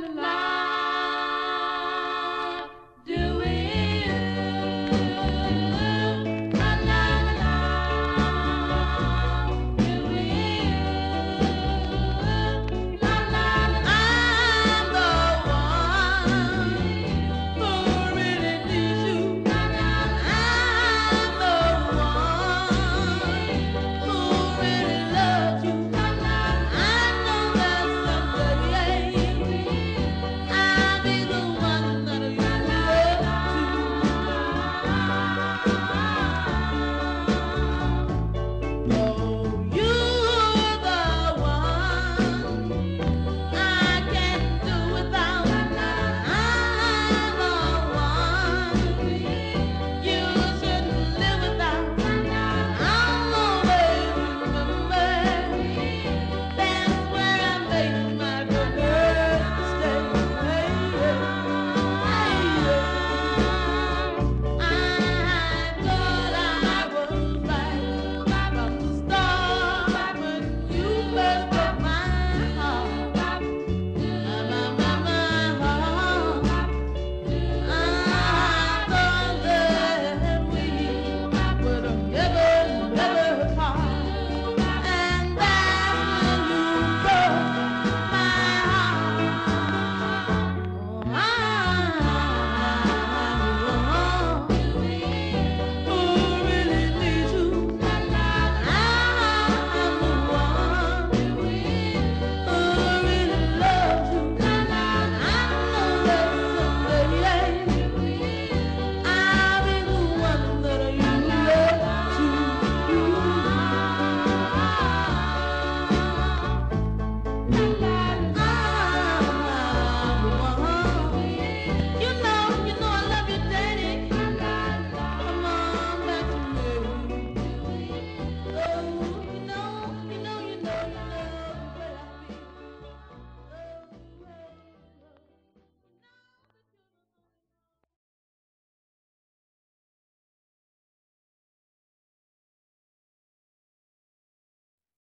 la la.